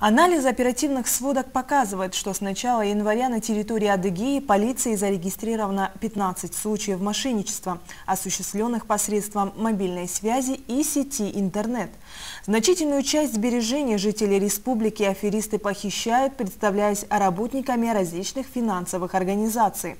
Анализ оперативных сводок показывает, что с начала января на территории Адыгеи полицией зарегистрировано 15 случаев мошенничества, осуществленных посредством мобильной связи и сети интернет. Значительную часть сбережений жителей республики аферисты похищают, представляясь работниками различных финансовых организаций.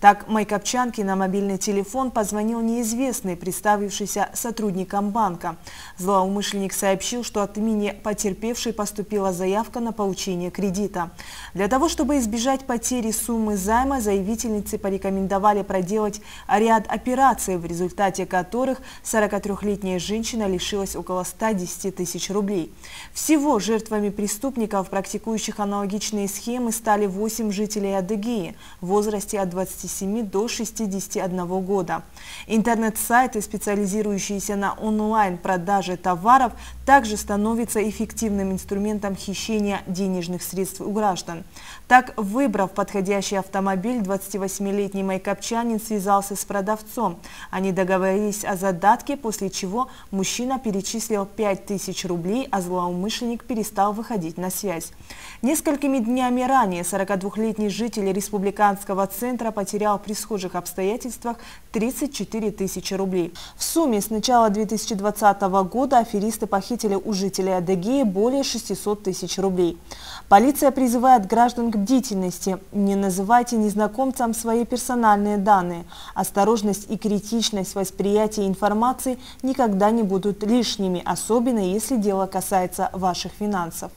Так, Майкопчанке на мобильный телефон позвонил неизвестный, представившийся сотрудником банка. Злоумышленник сообщил, что от имени потерпевшей поступила заявка заявка на получение кредита. Для того, чтобы избежать потери суммы займа, заявительницы порекомендовали проделать ряд операций, в результате которых 43-летняя женщина лишилась около 110 тысяч рублей. Всего жертвами преступников, практикующих аналогичные схемы, стали 8 жителей Адыгеи в возрасте от 27 до 61 года. Интернет-сайты, специализирующиеся на онлайн-продаже товаров, также становятся эффективным инструментом хищения хищения денежных средств у граждан. Так, выбрав подходящий автомобиль, 28-летний майкопчанин связался с продавцом. Они договорились о задатке, после чего мужчина перечислил 5000 рублей, а злоумышленник перестал выходить на связь. Несколькими днями ранее 42-летний житель республиканского центра потерял при схожих обстоятельствах 34 тысячи рублей. В сумме с начала 2020 года аферисты похитили у жителей Адыгеи более 600 тысяч тысяч рублей. Полиция призывает граждан к бдительности. Не называйте незнакомцам свои персональные данные. Осторожность и критичность восприятия информации никогда не будут лишними, особенно если дело касается ваших финансов.